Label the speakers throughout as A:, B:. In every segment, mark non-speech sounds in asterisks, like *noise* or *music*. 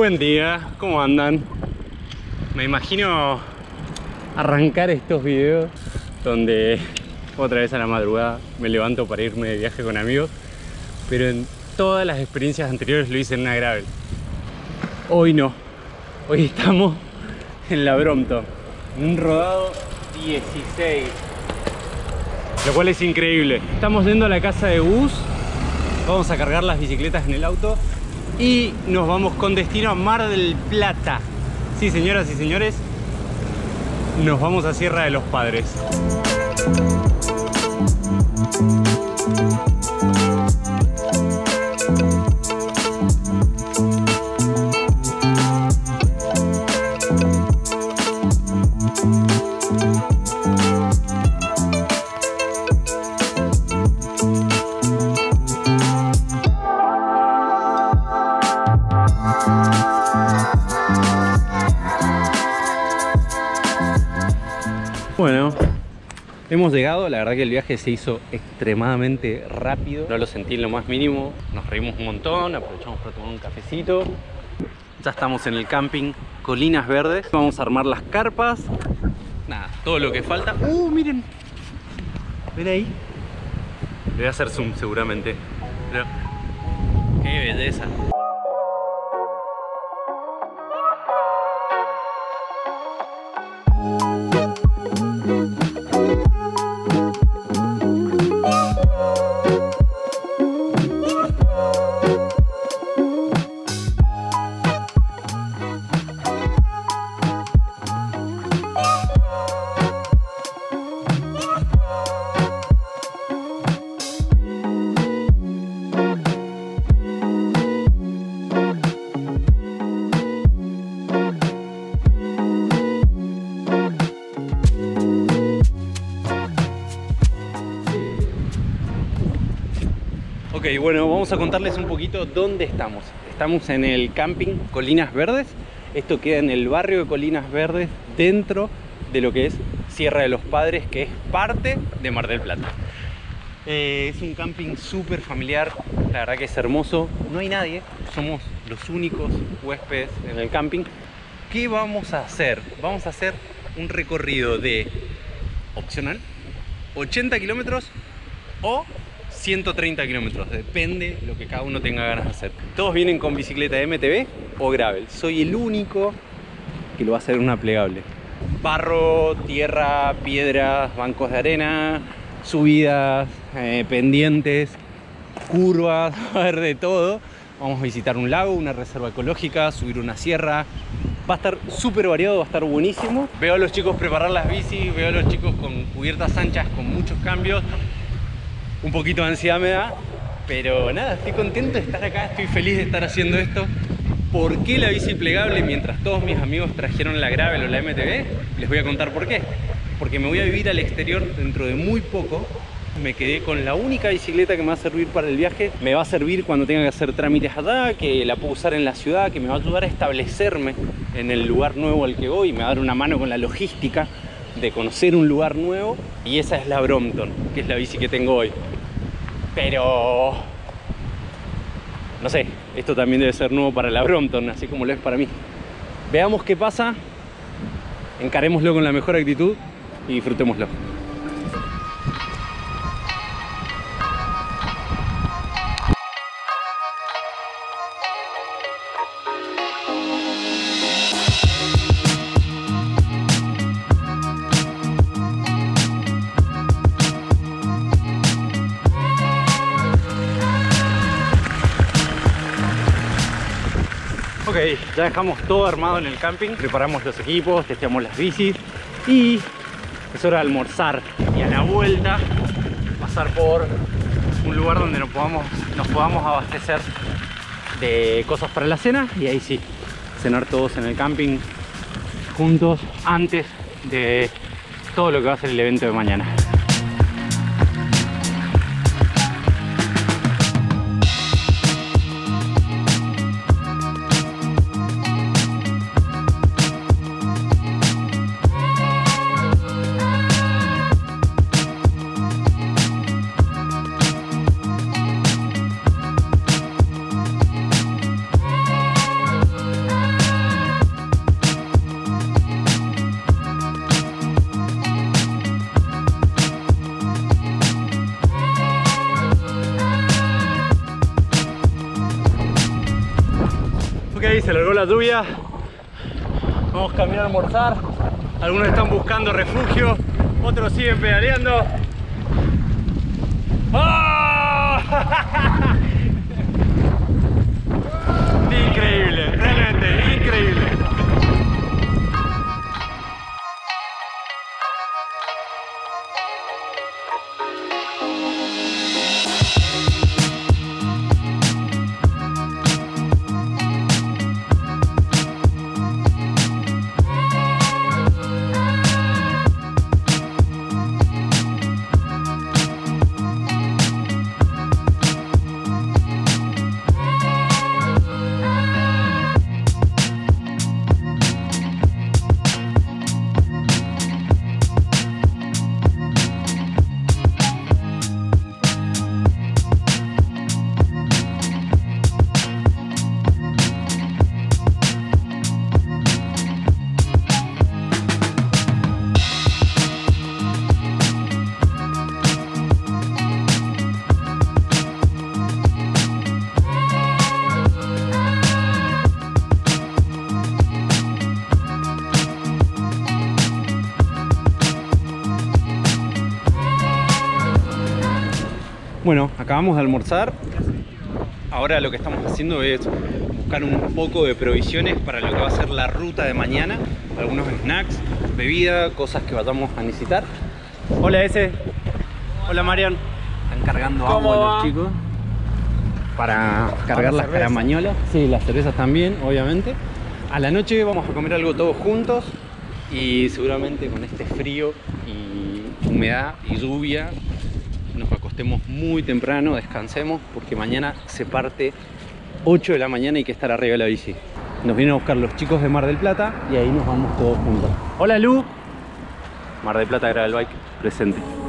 A: Buen día, ¿cómo andan? Me imagino arrancar estos videos donde otra vez a la madrugada me levanto para irme de viaje con amigos, pero en todas las experiencias anteriores lo hice en una gravel. Hoy no, hoy estamos en la Brompton, un rodado 16, lo cual es increíble. Estamos yendo a la casa de Gus, vamos a cargar las bicicletas en el auto y nos vamos con destino a Mar del Plata. Sí, señoras y señores, nos vamos a Sierra de los Padres. Hemos llegado, la verdad que el viaje se hizo extremadamente rápido, no lo sentí en lo más mínimo, nos reímos un montón, aprovechamos para tomar un cafecito. Ya estamos en el camping Colinas Verdes, vamos a armar las carpas, nada, todo lo que falta. ¡Uh, miren! ¿Ven ahí? Le voy a hacer zoom seguramente, pero qué belleza. Vamos a contarles un poquito dónde estamos. Estamos en el camping Colinas Verdes. Esto queda en el barrio de Colinas Verdes, dentro de lo que es Sierra de los Padres, que es parte de Mar del Plata. Eh, es un camping súper familiar, la verdad que es hermoso. No hay nadie, somos los únicos huéspedes en el camping. ¿Qué vamos a hacer? Vamos a hacer un recorrido de opcional 80 kilómetros o 130 kilómetros, depende lo que cada uno tenga ganas de hacer. Todos vienen con bicicleta MTB o gravel. Soy el único que lo va a hacer una plegable. Barro, tierra, piedras, bancos de arena, subidas, eh, pendientes, curvas, *laughs* va a haber de todo. Vamos a visitar un lago, una reserva ecológica, subir una sierra. Va a estar súper variado, va a estar buenísimo. Veo a los chicos preparar las bicis, veo a los chicos con cubiertas anchas, con muchos cambios un poquito de ansiedad me da, pero nada, estoy contento de estar acá, estoy feliz de estar haciendo esto. ¿Por qué la bici plegable mientras todos mis amigos trajeron la Gravel o la MTB? Les voy a contar por qué. Porque me voy a vivir al exterior dentro de muy poco. Me quedé con la única bicicleta que me va a servir para el viaje. Me va a servir cuando tenga que hacer trámites allá, que la puedo usar en la ciudad, que me va a ayudar a establecerme en el lugar nuevo al que voy. Me va a dar una mano con la logística de conocer un lugar nuevo. Y esa es la Brompton, que es la bici que tengo hoy. Pero... No sé, esto también debe ser nuevo para la Brompton, así como lo es para mí. Veamos qué pasa, encarémoslo con la mejor actitud y disfrutémoslo. Ya dejamos todo armado en el camping, preparamos los equipos, testeamos las bicis y es hora de almorzar y a la vuelta pasar por un lugar donde nos podamos, nos podamos abastecer de cosas para la cena y ahí sí, cenar todos en el camping juntos antes de todo lo que va a ser el evento de mañana. Se largó la lluvia. Vamos a caminar a almorzar. Algunos están buscando refugio, otros siguen pedaleando. ¡Ah! *laughs* increíble, realmente increíble. Bueno, acabamos de almorzar. Ahora lo que estamos haciendo es buscar un poco de provisiones para lo que va a ser la ruta de mañana. Algunos snacks, bebida, cosas que vayamos a necesitar. Hola ese. Hola Marian. Están cargando
B: ¿Cómo
A: agua
B: va?
A: los chicos. Para cargar las caramañolas. Sí, las cervezas también, obviamente. A la noche vamos a comer algo todos juntos. Y seguramente con este frío y humedad y lluvia acostemos muy temprano, descansemos, porque mañana se parte 8 de la mañana y hay que estar arriba de la bici. Nos vienen a buscar los chicos de Mar del Plata y ahí nos vamos todos juntos. Hola Lu. Mar del Plata Gravel Bike presente.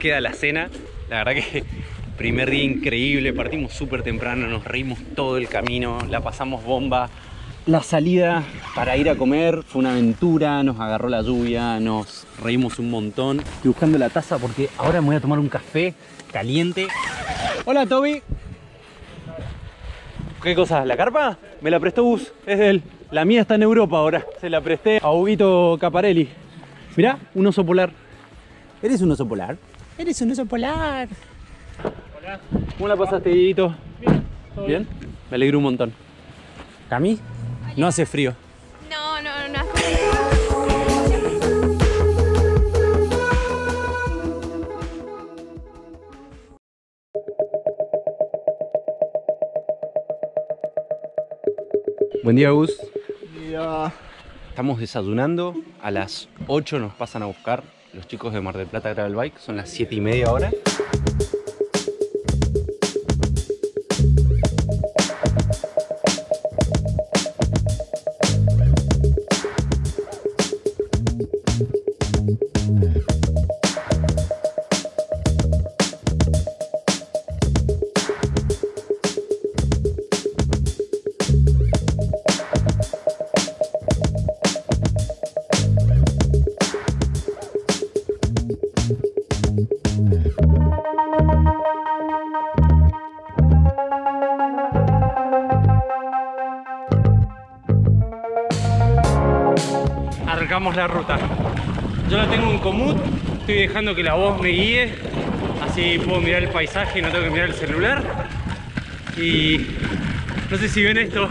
A: Queda la cena. La verdad que *laughs* primer día increíble, partimos súper temprano, nos reímos todo el camino, la pasamos bomba. La salida para ir a comer fue una aventura, nos agarró la lluvia, nos reímos un montón. Estoy buscando la taza porque ahora me voy a tomar un café caliente. Hola Toby. ¿Qué cosa? ¿La carpa? Me la prestó Gus, es de él. La mía está en Europa ahora. Se la presté a Huguito Caparelli. Mirá, un oso polar. ¿Eres un oso polar? Eres un oso polar.
B: Hola.
A: ¿Cómo la pasaste, Dieguito?
B: Bien. todo
A: ¿Bien? Me alegro un montón. ¿Cami? No hace frío.
C: No, no, no. no.
A: Buen día, Gus.
B: Ya.
A: Estamos desayunando. A las 8 nos pasan a buscar los chicos de Mar del Plata Gravel Bike. Son las 7 y media ahora. Arrancamos la ruta. Yo la tengo en común, estoy dejando que la voz me guíe, así puedo mirar el paisaje y no tengo que mirar el celular. Y no sé si ven esto,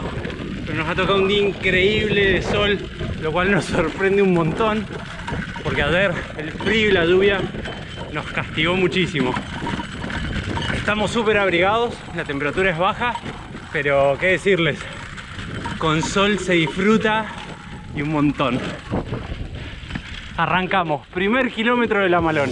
A: pero nos ha tocado un día increíble de sol, lo cual nos sorprende un montón, porque ayer el frío y la lluvia nos castigó muchísimo. Estamos súper abrigados, la temperatura es baja, pero qué decirles, con sol se disfruta y un montón. Arrancamos, primer kilómetro de la Malón.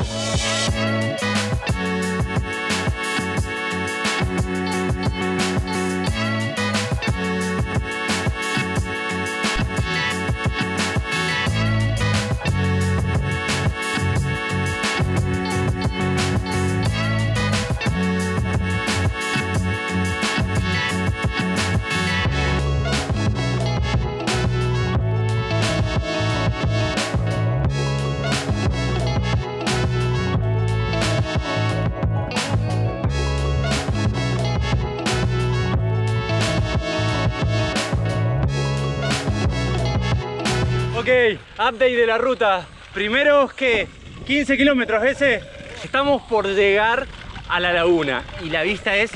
A: Update de la ruta. Primero que 15 kilómetros ese. Estamos por llegar a la laguna y la vista es.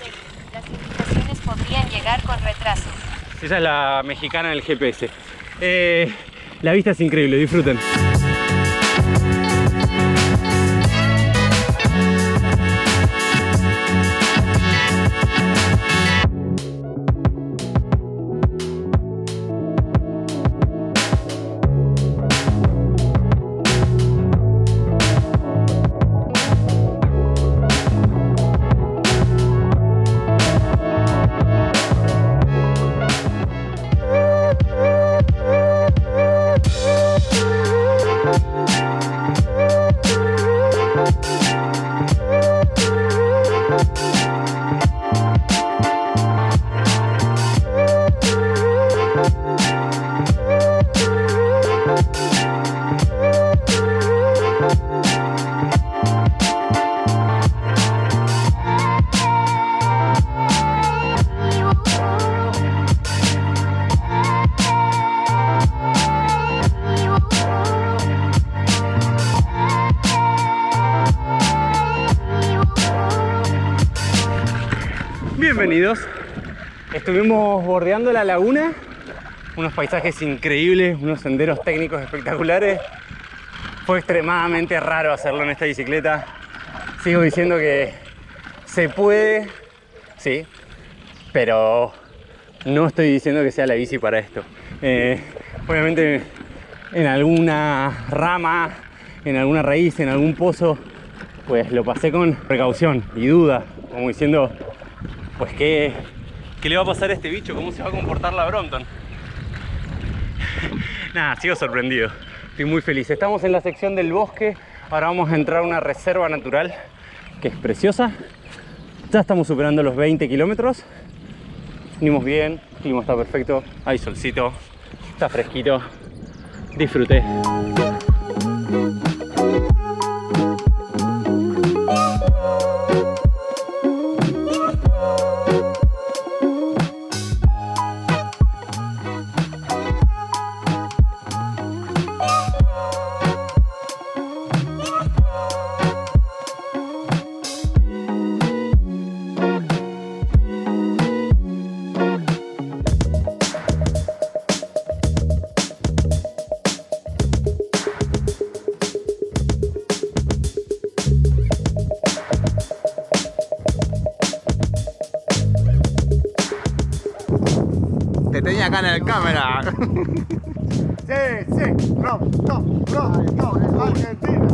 D: Las indicaciones podrían llegar con retraso.
A: Esa es la mexicana del GPS. Eh, la vista es increíble, disfruten. Estuvimos bordeando la laguna, unos paisajes increíbles, unos senderos técnicos espectaculares. Fue extremadamente raro hacerlo en esta bicicleta. Sigo diciendo que se puede, sí, pero no estoy diciendo que sea la bici para esto. Eh, obviamente en alguna rama, en alguna raíz, en algún pozo, pues lo pasé con precaución y duda, como diciendo, pues qué, qué le va a pasar a este bicho, cómo se va a comportar la Brompton. *laughs* Nada, sigo sorprendido, estoy muy feliz. Estamos en la sección del bosque, ahora vamos a entrar a una reserva natural que es preciosa. Ya estamos superando los 20 kilómetros. Venimos bien, el clima está perfecto, hay solcito, está fresquito. Disfruté.
B: Te tenía acá en el cámara. *laughs* Sí, sí, Rom, Rom, Rom, Rom, Argentina.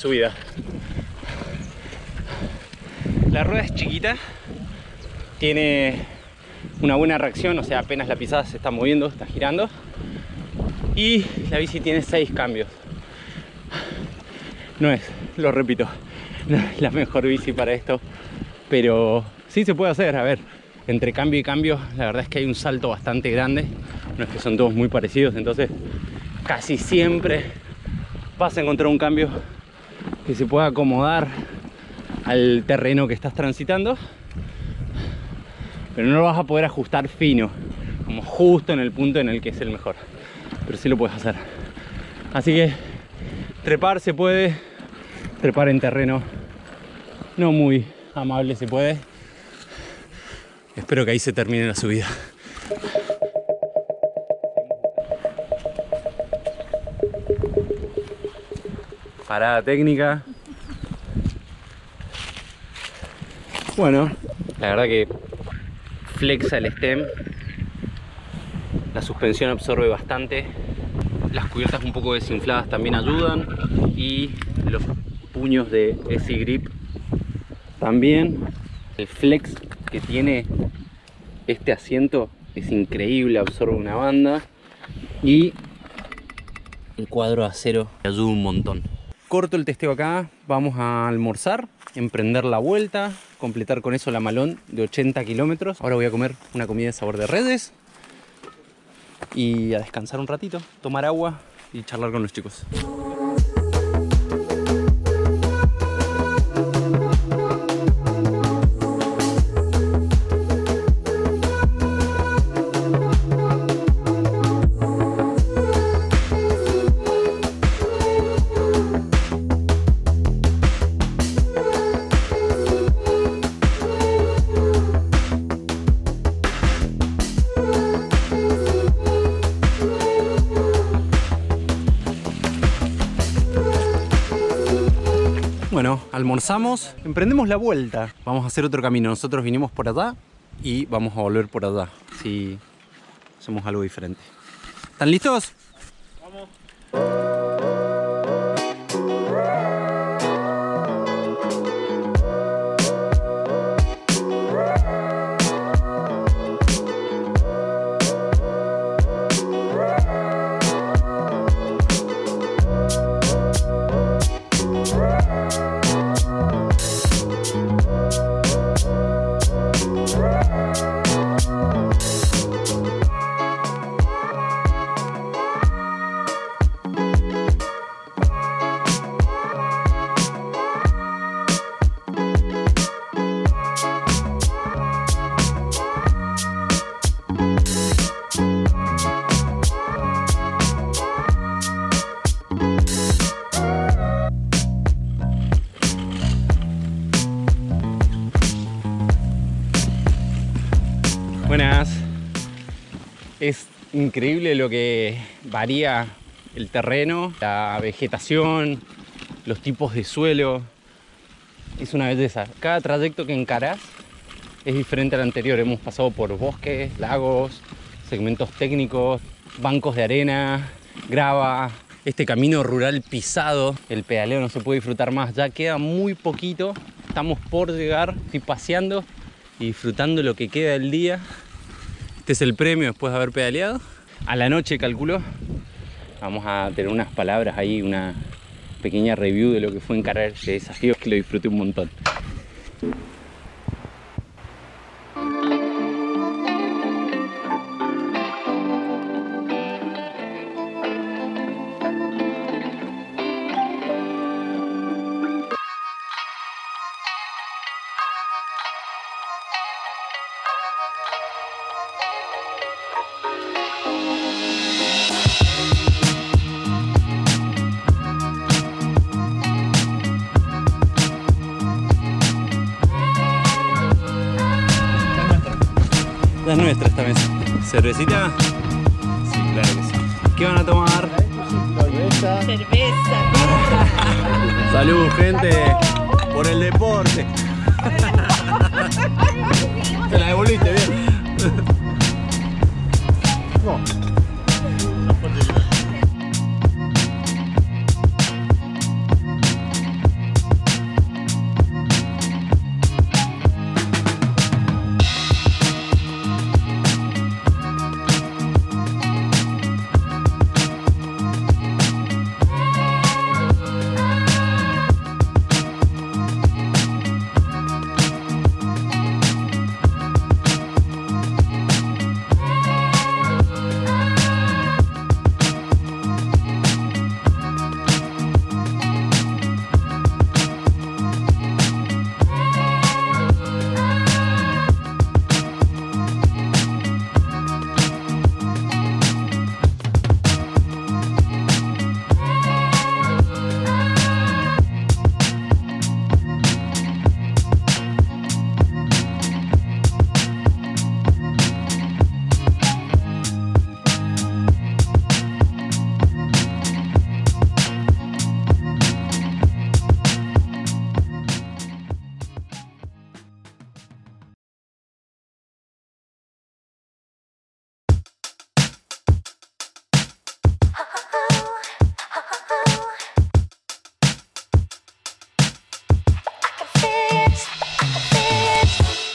A: Subida. La rueda es chiquita, tiene una buena reacción, o sea, apenas la pisada se está moviendo, está girando. Y la bici tiene seis cambios. No es, lo repito, no es la mejor bici para esto, pero sí se puede hacer. A ver, entre cambio y cambio, la verdad es que hay un salto bastante grande. No es que son todos muy parecidos, entonces casi siempre vas a encontrar un cambio que se pueda acomodar al terreno que estás transitando. Pero no lo vas a poder ajustar fino como justo en el punto en el que es el mejor. Pero sí lo puedes hacer. Así que trepar se puede trepar en terreno no muy amable se puede. Espero que ahí se termine la subida parada técnica. Bueno, la verdad que flexa el stem. La suspensión absorbe bastante. Las cubiertas un poco desinfladas también ayudan. Y los puños de ese grip también. El flex que tiene este asiento es increíble, absorbe una banda. Y el cuadro de acero ayuda un montón. Corto el testeo acá, vamos a almorzar, emprender la vuelta, completar con eso la malón de 80 kilómetros. Ahora voy a comer una comida de sabor de redes y a descansar un ratito, tomar agua y charlar con los chicos. Bueno, almorzamos, emprendemos la vuelta. Vamos a hacer otro camino. Nosotros vinimos por allá y vamos a volver por allá. Si hacemos algo diferente. ¿Están listos? Buenas. Increíble lo que varía el terreno, la vegetación, los tipos de suelo. Es una belleza. Cada trayecto que encarás es diferente al anterior. Hemos pasado por bosques, lagos, segmentos técnicos, bancos de arena, grava, este camino rural pisado. El pedaleo no se puede disfrutar más, ya queda muy poquito. Estamos por llegar, estoy paseando y disfrutando lo que queda del día. Este es el premio después de haber pedaleado. A la noche, calculo, vamos a tener unas palabras ahí, una pequeña review de lo que fue encarar ese desafío, que lo disfruté un montón. La nuestra esta mesa. ¿Cervecita? Sí, claro que sí. ¿Qué van a tomar?
C: Cerveza.
A: Salud, gente, por el deporte. *laughs*
B: Te la devolviste bien. No.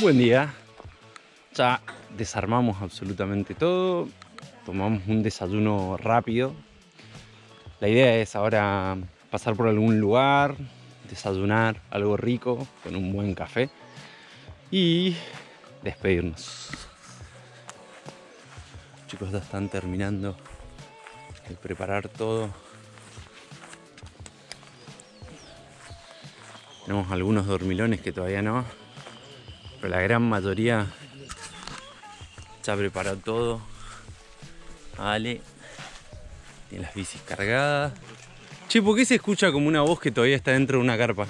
A: Buen día. Ya desarmamos absolutamente todo. Tomamos un desayuno rápido. La idea es ahora pasar por algún lugar, desayunar algo rico con un buen café y despedirnos. Chicos, ya están terminando de preparar todo. Tenemos algunos dormilones que todavía no, pero la gran mayoría ya preparó todo. Ale, tiene las bicis cargadas. Che, ¿por qué se escucha como una voz que todavía está dentro de una carpa?